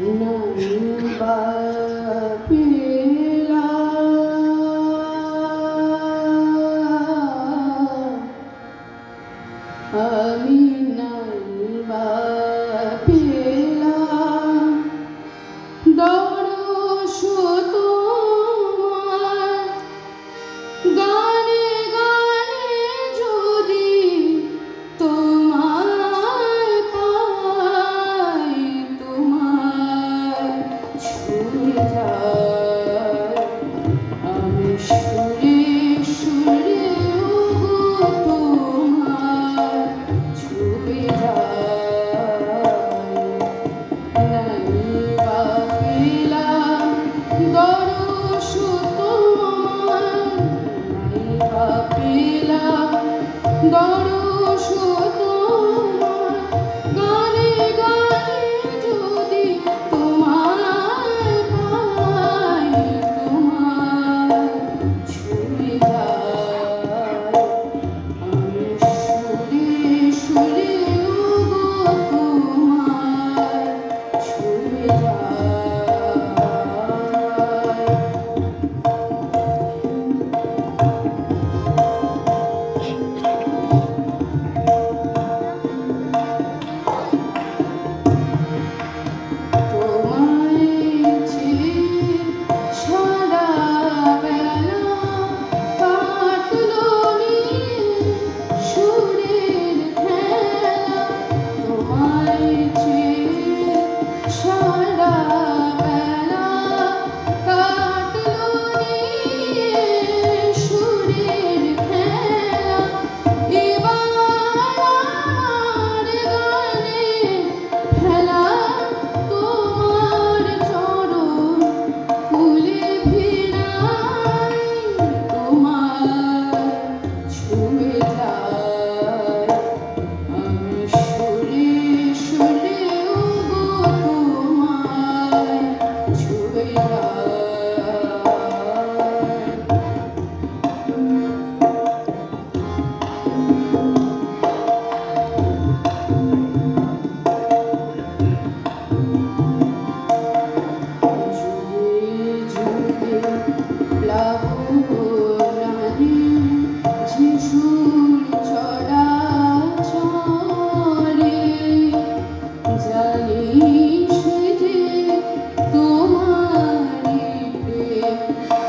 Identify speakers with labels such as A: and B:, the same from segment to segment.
A: Nani Babi Música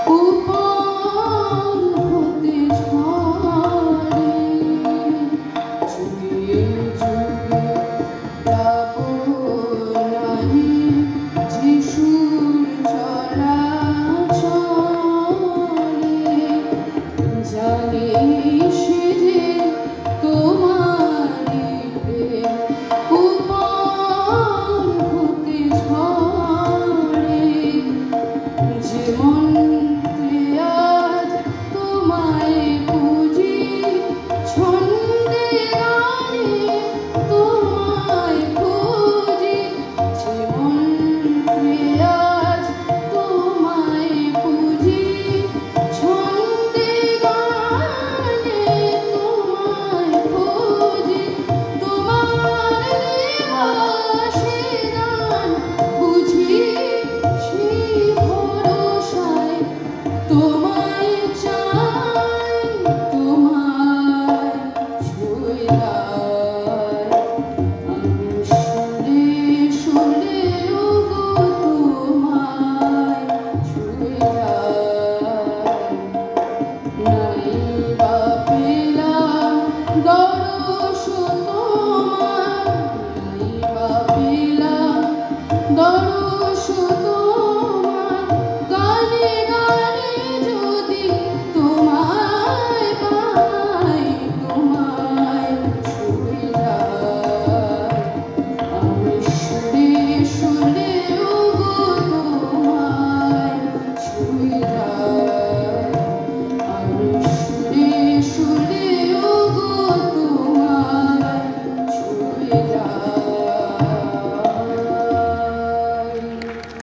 A: শত